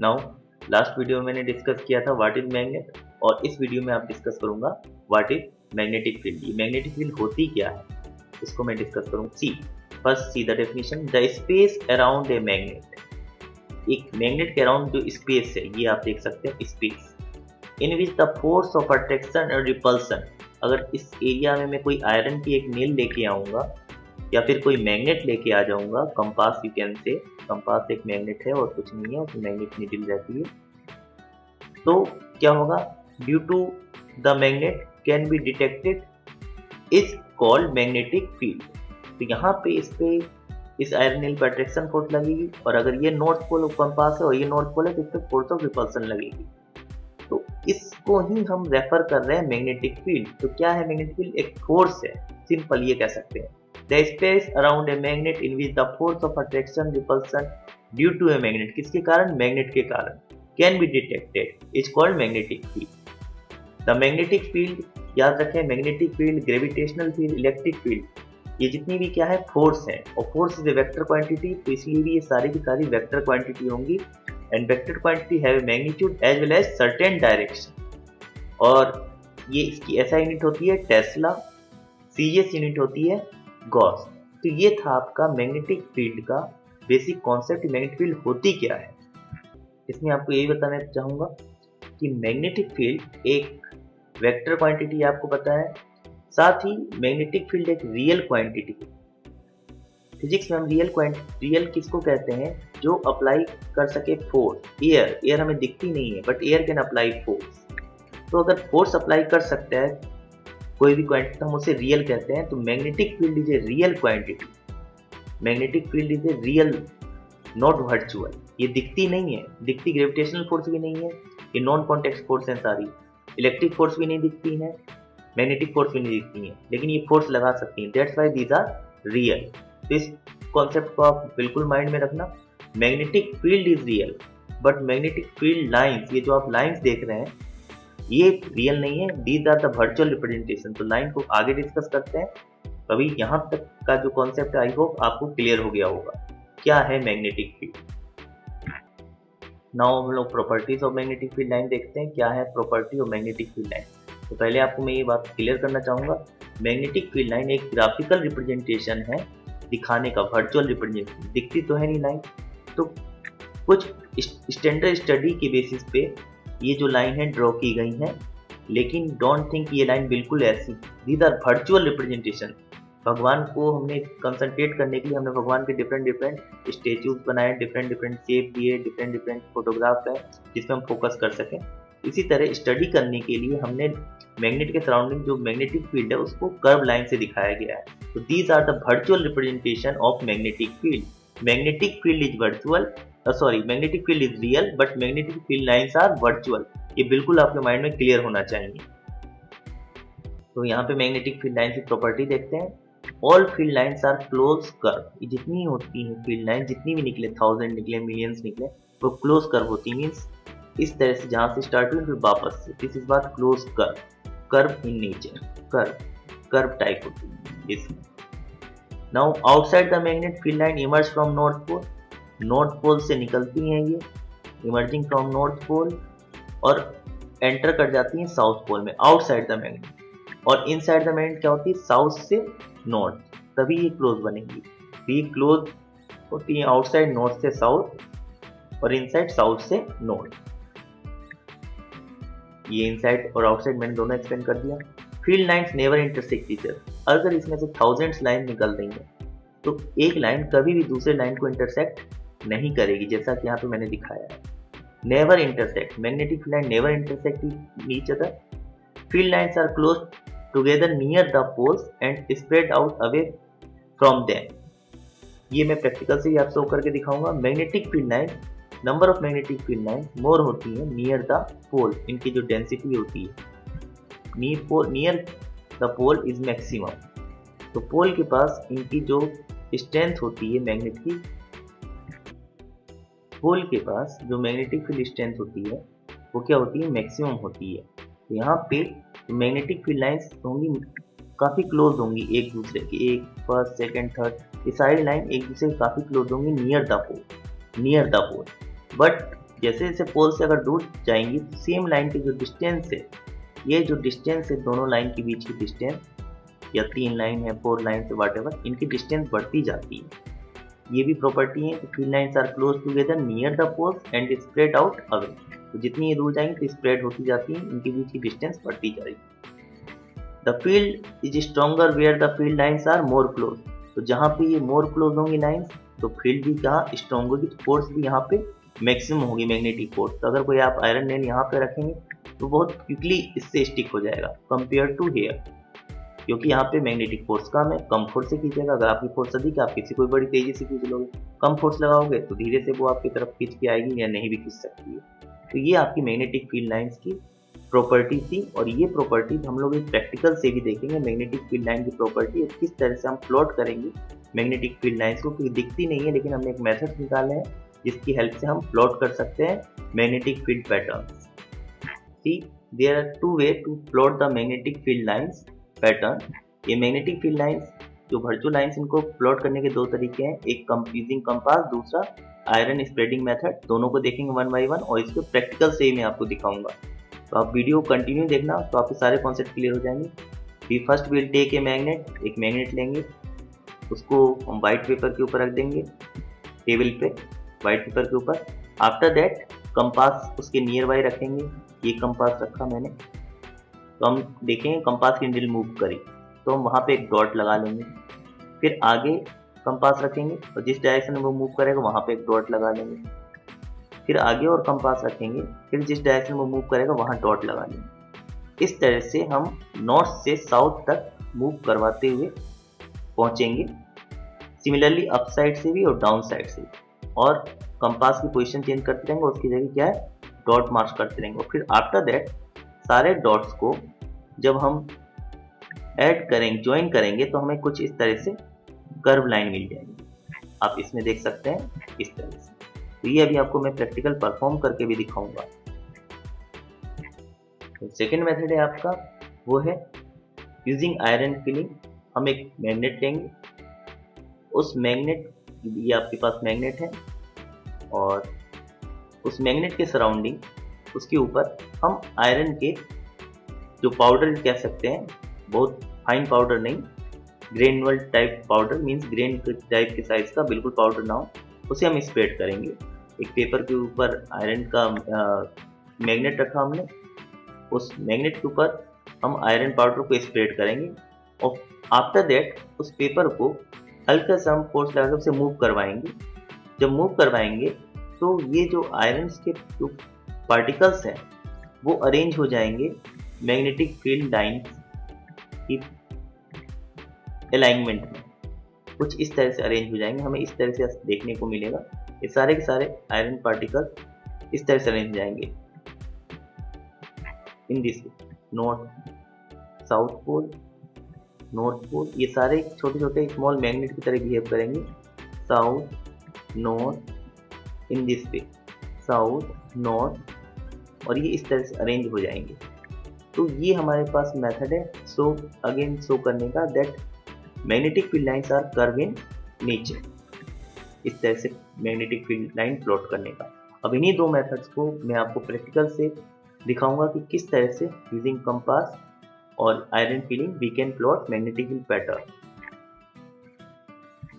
Now last video में मैंने discuss किया था व्हाट इज़ मैग्नेट और इस वीडियो में आप डिस्कस करूँगा व्हाट इज़ मैग्नेटिक फ़ील्ड ये मैग्नेटिक फ़ील्ड होती क्या है? इसको मैं डिस्कस करूँगा see first see the definition the space around a magnet एक मैग्नेट के अराउंड जो स्पेस है, ये आप देख सकते हैं space in which the force of attraction और रिपल्सन अगर इस एरिया में मैं कोई आयरन की एक नेल लेके आऊँगा या फिर कोई मैग्नेट लेके आ जाऊँगा compass you can say compass एक मैग्नेट है और कुछ नहीं है उसमें मैग्नेट निकल रहती है। तो क्या होगा? Due to the magnet can be detected is called magnetic field तो यहाँ पे इस पे इस आयरन पर अट्रैक्शन फोर्स लगेगी, और अगर ये नॉर्थ पोल कंपास है और ये नॉर्थ पोल है तो इस पर फोर्स ऑफ़ रिपल्सन लगेगी। तो इसको ही हम रेफर कर रहे हैं मैग्नेटिक फ़ील्ड तो क्या है मैग्नेटिक फ़ील्ड एक फोर्स है। सिंपल ये कह सकते हैं। The space around a magnet in which the force of attraction repulsion due to a magnet किसके कारण? मैग्नेट के कारण। Can be detected is called magnetic field the magnetic field याद रखें magnetic field gravitational field electric field ये जितनी भी क्या है? फोर्स है। और force is a vector quantity तो इसलिए भी ये सारी की सारी वेक्टर क्वांटिटी होंगी। And vector quantity have magnitude as well as certain direction और ये इसकी ऐसा यूनिट होती है टेस्ला सीएस यूनिट होती है गॉस। तो ये था आपका मैग्नेटिक फ़ील्ड का बेसिक कॉन्सेप्ट मैग्नेटिक फ़ील्ड होती क्या है? इसमें आपको यही बताना चाहूँगा कि मैग्नेटिक फ़ील्ड एक वेक्टर क्वांटिटी आपको पता है, साथ ही मैग्नेटिक फ़ील्ड एक रियल क्वांटिटी है। फिजिक्स में हम रियल रियल किसको कहते हैं? जो अप्लाई कर सके फोर्स एयर एयर हमें दिखती नहीं है but air can apply force तो अगर फोर्स अप्लाई कर सकता है कोई भी क्वांटिटी हम उसे रियल कहते हैं तो magnetic field is a real quantity magnetic field is a real not virtual ये दिखती नहीं है, दिखती ग्रेविटेशनल फोर्स भी नहीं है, ये नॉन कॉन्टेक्ट फोर्स है सारी. इलेक्ट्रिक फोर्स भी नहीं दिखती है मैग्नेटिक फोर्स भी नहीं दिखती है. लेकिन ये फोर्स लगा सकती हैं. That's why these are real तो इस कॉन्सेप्ट को आप बिल्कुल माइंड में रखना. Magnetic field is real but magnetic field lines ये जो आप लाइंस देख रहे हैं ये रियल नहीं है। These are the virtual representation तो लाइन को आगे डिस्कस करते हैं। अभी यहाँ तक का जो कॉन्सेप्ट आई होप आपको क्लियर हो गया होगा। क्या है मैग्नेटिक फ़ील्ड नाउ हम लोग properties of magnetic field line देखते हैं। क्या है property of magnetic field line तो पहले आपको मैं ये बात क्लियर करना चाहूँगा। मैग्नेटिक फ़ील्ड लाइन एक ग्राफिकल रिप्रेजेंटेशन है, दिखाने का वर्चुअल रिप्रेजेंटेशन दिखती तो है नहीं लाइन तो कुछ स्टैंडर्ड स्टडी के बेसिस पे ये जो लाइन है ड्रॉ की गई है। लेकिन डोंट थिंक ये लाइन बिल्कुल ऐसी। दीज आर वर्चुअल रिप्रेजेंटेशन भगवान को हमने कंसंट्रेट करने के लिए हमने भगवान के डिफरेंट डिफरेंट स्टेचूज बनाए डिफरेंट डिफरेंट शेप दिए डिफरेंट डिफरेंट फोटोग्राफ है, जिसमें हम फोकस कर सकें। इसी तरह स्टडी करने के लिए हमने मैग्नेट के सराउंडिंग जो मैग्नेटिक फ़ील्ड है, उसको कर्व लाइन से दिखाया गया है। तो these are the virtual representation of magnetic field magnetic field is virtual sorry magnetic field is real but magnetic field lines are virtual ये बिल्कुल आपके माइंड में क्लियर होना चाहिए। तो यहाँ पे मैग्नेटिक फ़ील्ड लाइन की प्रॉपर्टी देखते हैं। All field lines are close curve जितनी होती है फ़ील्ड लाइन जितनी भी निकले थाउज़ेंड निकले मिलियंस निकले, वो क्लोज कर्व होती मीन्स इस तरह से जहाँ से स्टार्ट हुई, फिर वापस से। दिस इज़ बात close curve curve in nature curve curve type होती है। इसमें now outside the magnet field line emerge from north pole north pole से निकलती हैं ये इमर्जिंग फ्रॉम नॉर्थ पोल और एंटर कर जाती हैं साउथ पोल में आउटसाइड द मैग्नेट और इन साइड द मैग्नेट क्या होती है? साउथ से नॉर्थ तभी ये क्लोज बनेगी. ये क्लोज होती है आउटसाइड नॉर्थ से साउथ और इनसाइड साउथ से नॉर्थ ये इनसाइड और आउटसाइड मैंने दोनों एक्सप्लेन कर दिया. Field lines never intersect each अगर इसमें से थाउजेंड्स लाइन निकल रही है तो एक लाइन कभी भी दूसरे लाइन को इंटरसेक्ट नहीं करेगी, जैसा कि यहाँ पे मैंने दिखाया है। Never intersect magnetic field line never intersect each other field lines are close together near the poles and spread out away from them ये मैं प्रैक्टिकल से ही आप शो करके दिखाऊँगा। Magnetic field line number of magnetic field line more होती है near the पोल इनकी जो डेंसिटी होती है। Near the pole is maximum तो पोल के पास इनकी जो स्ट्रेंथ होती है मैग्नेट की पोल के पास जो मैग्नेटिक फ़ील्ड स्ट्रेंथ होती है, वो क्या होती है? मैक्सिमम होती है। तो यहाँ पे मैग्नेटिक फ़ील्ड लाइंस होंगी, काफ़ी क्लोज होंगी एक दूसरे की, एक फ़र्स्ट सेकंड थर्ड ये सारी लाइन एक दूसरे के काफ़ी क्लोज होंगी near the pole near the pole but जैसे जैसे पोल से अगर दूर जाएँगी तो सेम लाइन की जो डिस्टेंस है, ये जो डिस्टेंस है, दोनों लाइन के बीच की डिस्टेंस या तीन लाइन है फोर लाइन से वाट इनकी डिस्टेंस बढ़ती जाती है। ये भी प्रॉपर्टी है field lines are close together near the poles and spread out away तो जितनी ये दूर जाएँगे तो स्प्रेड होती जाती है, इनके बीच की डिस्टेंस बढ़ती जाएगी the field is stronger where the field lines are more close तो जहाँ पे ये मोर क्लोज होंगी लाइन्स तो फ़ील्ड भी कहाँ स्ट्रॉन्ग होगी तो फोर्स भी यहाँ पे मैक्सिमम होगी मैग्नेटिक फोर्स तो अगर कोई आप आयरन नेल यहाँ पे रखेंगे तो बहुत क्विकली इससे स्टिक हो जाएगा कंपेयर टू हेयर क्योंकि यहाँ पे मैग्नेटिक फोर्स कम है। कम फोर्स से खींचेगा। अगर आपकी फोर्स अधिक है, आप किसी कोई बड़ी तेज़ी से खींच लोगे। कम फोर्स लगाओगे तो धीरे से वो आपकी तरफ़ खींच के आएगी या नहीं भी खींच सकती है। तो ये आपकी मैग्नेटिक फ़ील्ड लाइन्स की प्रॉपर्टी थी और ये प्रॉपर्टी हम लोग एक प्रैक्टिकल से भी देखेंगे। मैग्नेटिक फ़ील्ड लाइन की प्रॉपर्टी किस तरह से हम प्लॉट करेंगे मैग्नेटिक फ़ील्ड लाइन्स को, क्योंकि दिखती नहीं है, लेकिन हमने एक मेथड निकाले हैं, जिसकी हेल्प से हम प्लॉट कर सकते हैं magnetic field pattern see there are two way to plot the magnetic field lines pattern ये मैग्नेटिक फ़ील्ड लाइंस जो वर्चुअल लाइंस इनको प्लॉट करने के दो तरीके हैं, एक यूजिंग कंपास दूसरा आयरन स्प्रेडिंग मेथड दोनों को देखेंगे वन बाई वन और इसको प्रैक्टिकल से ही मैं आपको दिखाऊँगा। तो आप वीडियो कंटिन्यू देखना तो आपके सारे कॉन्सेप्ट क्लियर हो जाएँगे। We first will take a magnet एक मैग्नेट लेंगे, उसको हम वाइट पेपर के ऊपर रख देंगे टेबल पे वाइट पेपर के ऊपर। आफ्टर दैट कंपास उसके नियर बाई रखेंगे, ये कंपास रखा मैंने। तो हम देखेंगे कंपास की नीडल मूव करी। तो हम वहाँ पे एक डॉट लगा लेंगे। फिर आगे कंपास रखेंगे और जिस डायरेक्शन में वो मूव करेगा, वहाँ पे एक डॉट लगा लेंगे। फिर आगे और कंपास रखेंगे। फिर जिस डायरेक्शन में वो मूव करेगा, वहाँ डॉट लगा लेंगे। इस तरह से हम नॉर्थ से साउथ तक मूव करवाते हुए पहुँचेंगे। सिमिलरली अप साइड से भी और डाउन साइड से भी। और कंपास की पोजीशन चेंज करते रहेंगे उसकी जगह क्या है? डॉट मार्च करते रहेंगे। और फिर आफ्टर दैट सारे डॉट्स को जब हम ऐड करेंगे ज्वाइन करेंगे तो हमें कुछ इस तरह से कर्व लाइन मिल जाएगी। आप इसमें देख सकते हैं इस तरह से। तो ये अभी आपको मैं प्रैक्टिकल परफॉर्म करके भी दिखाऊँगा। तो सेकेंड मेथड है आपका, वो है यूजिंग आयरन फिलिंग हम एक मैग्नेट लेंगे। उस मैग्नेट ये आपके पास मैग्नेट है और उस मैग्नेट के सराउंडिंग उसके ऊपर हम आयरन के जो पाउडर कह सकते हैं, बहुत फाइन पाउडर नहीं granular type powder means grain type के साइज़ का बिल्कुल पाउडर ना हो, उसे हम स्प्रेड करेंगे। एक पेपर के ऊपर आयरन का मैग्नेट रखा हमने, उस मैग्नेट के ऊपर हम आयरन पाउडर को स्प्रेड करेंगे और आफ्टर दैट उस पेपर को हल्का सा हम फोर्स लगा उसे मूव करवाएँगे। जब मूव करवाएँगे तो ये जो आयरन के जो पार्टिकल्स हैं, वो अरेंज हो जाएँगे मैग्नेटिक फ़ील्ड लाइन की अलाइनमेंट में। कुछ इस तरह से अरेंज हो जाएँगे। हमें इस तरह से देखने को मिलेगा। ये सारे के सारे आयरन पार्टिकल इस तरह से अरेंज हो जाएँगे in this north south pole north pole ये सारे छोटे छोटे स्मॉल मैग्नेट की तरह बिहेव करेंगे। South north in this way south north और ये इस तरह से अरेंज हो जाएँगे। तो ये हमारे पास मेथड है सो अगेन शो करने का that magnetic field lines are curve in nature इस तरह से मैग्नेटिक फ़ील्ड लाइन प्लॉट करने का। अब इन्हीं दो मेथड्स को मैं आपको प्रैक्टिकल से दिखाऊँगा कि किस तरह से यूजिंग कंपास और iron filing we can plot magnetic field pattern